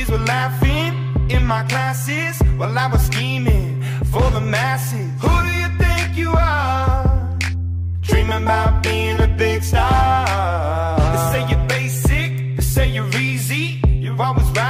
Kids were laughing in my classes while I was scheming for the masses. Who do you think you are? Dreaming about being a big star. They say you're basic, they say you're easy. You're always riding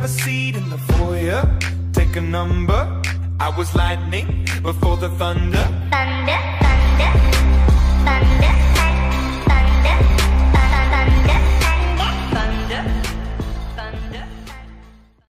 Have a seat in the foyer. Take a number. I was lightning before the thunder. thunder, thunder, thunder,